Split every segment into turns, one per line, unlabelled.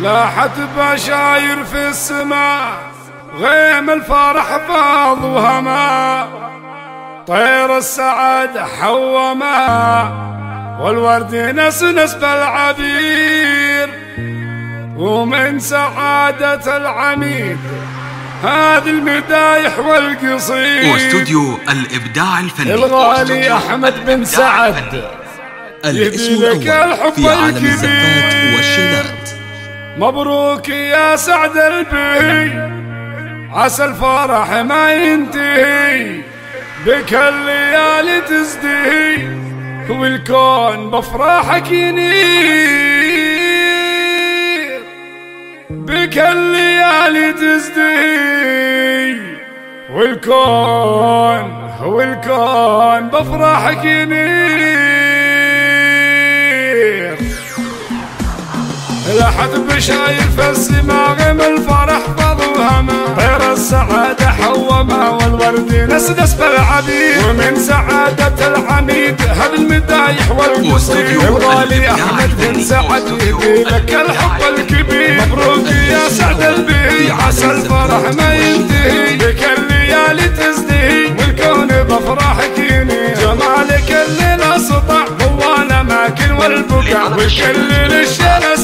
لاحت بشاير في السماء غيم الفرح فاض وهما طير السعد حوما والورد نسنس بالعبير ومن سعادة العميد هذه المدايح والقصير.
واستوديو الإبداع الفني.
الغالي أحمد بن سعد.
الاسم الأول في عالم. الزفات والشيلات
مبروك يا سعد البي. عسى الفرح ما ينتهي. بك الليالي تزدهي والكون بفرحك ينير. بك الليالي تزدهي والكون والكون بفرحك ينير. لحد بشايف السما غم الفرح فضوهما طير السعادة حوما والورد نسدس بالعبيد ومن سعادة العميد هذا المدايح الغالي
الإبداع
أحمد بن. سعد لك الحب. الكبير. مبروك يا سعد البي عسى الفرح ما ينتهي. بك الليالي تزدهي. والكون بفرحك يني جمالك الليل سطع. وأنا ماكن والبكاء. والكل للشيل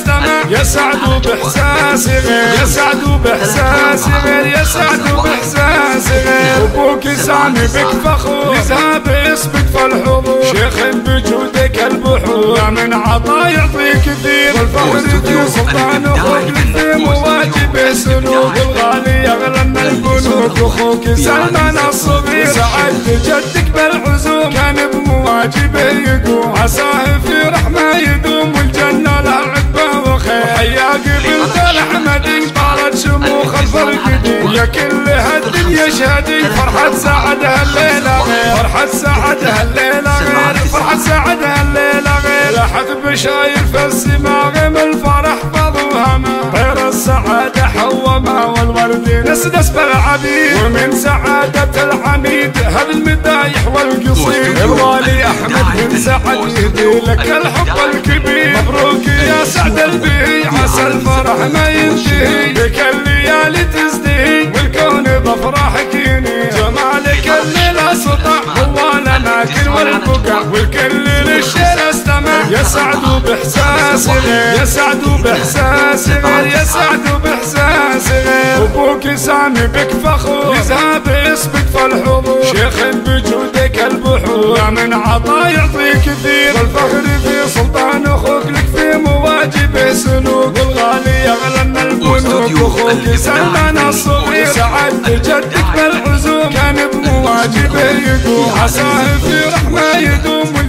يا سعد باحساسي غير. يا سعد باحساسي غير. يا سعد باحساسي غير. أبوك سامي بك فخور. يذهب اسمك فالحضور. شيخ بجودك البحور. من عطا يعطي كثير والفخر في سلطان
أخوك.
في مواجب سلوك الغالي اغلى من البنوك أخوك سلمان الصغير. سعد جدك بالعزوم كان بمواجبه يقوم. عساه في رحمه يدوم. يا كل هالدنيا شهدي فرحة سعد هالليلة غير. فرحة سعد هالليلة غير. فرحة سعد هالليلة غير. لاحت بشاير في السما غيم الفرح فضوهما طير السعادة حوما والورد. نسدس بالعبيد. ومن سعادة العميد هذا المدايح والقصير الغالي أحمد بن سعد يهدي لك الحب الكبير. مبروك يا سعد البي عسى الفرح ما ينتهي. بك الليالي تزدهي والكون بفرحك يني جمالك الليل سطع وأنا ماكل والبكاء. والكل للشيل أستمع. يا سعد باحساسي غير. يا سعد باحساسي غير. يا سعد باحساسي غير. أبوك سامي بك فخور. يذهب اسمك فالحضور. شيخ بجودك البحور. يا من عطا يعطي كثير والفخر في سلوك الغالي أغلى من البنوك
أخوك
سلمان الصغير سعد جدك بالعزوم. كان بمواجبه يقوم. عساه في رحمة يدوم.